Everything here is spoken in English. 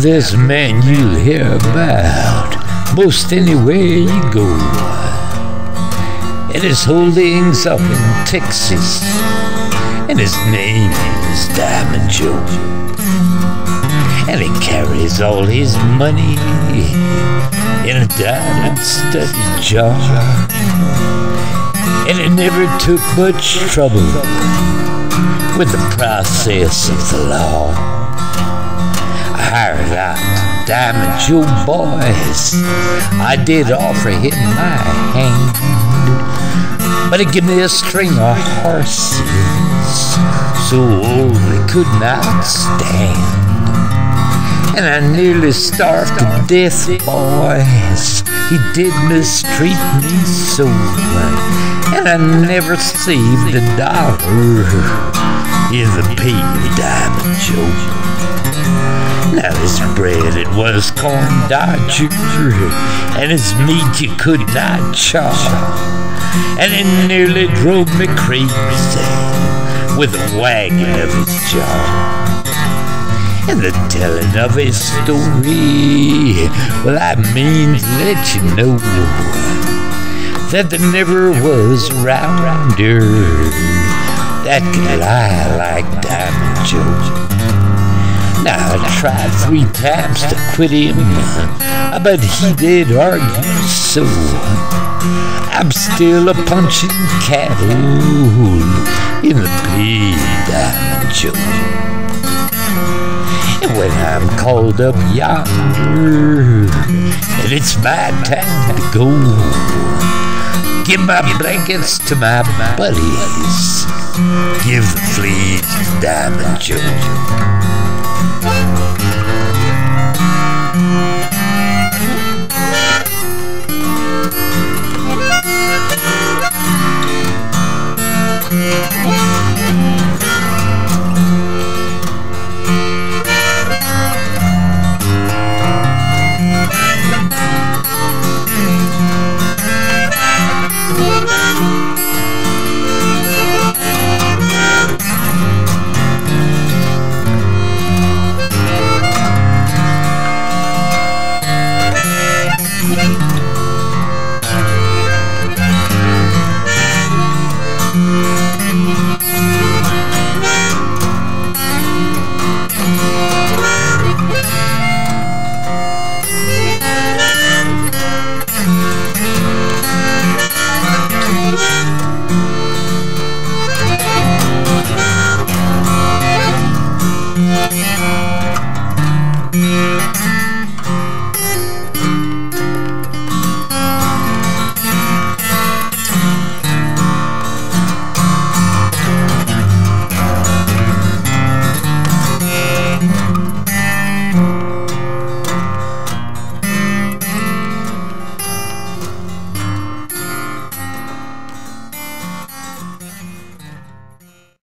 This man you'll hear about most anywhere you go. And his holdings up in Texas, and his name is Diamond Joe. And he carries all his money in a diamond studded jar. And it never took much trouble with the process of the law. I hired out Diamond Joe boys. I did offer him my hand, but he gave me a string of horses so old they could not stand. And I nearly starved to death, boys. He did mistreat me so, and I never saved a dollar in the pay of Diamond Joe. Now his bread it was corn dodger, and his meat you could not chop, and it nearly drove me crazy with the wagging of his jaw. And the telling of his story, well, I mean to let you know that there never was a rounder that could lie like Diamond Joe. Now I tried three times to quit him, but he did argue so. I'm still a punching cattle in the big Joe. And when I'm called up yonder, and it's my time to go, give my blankets to my buddies, give the fleas Diamond Joe.